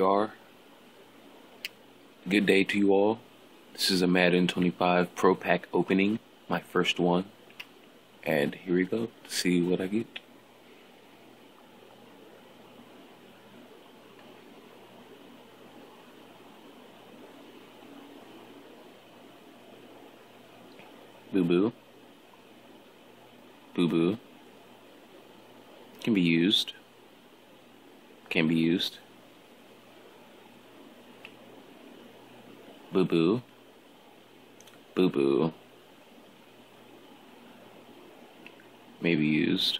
are. Good day to you all. This is a Madden 25 Pro Pack opening, my first one. And here we go, see what I get. Boo boo. Boo boo. Can be used. Can be used. Boo boo. Boo boo. Maybe used.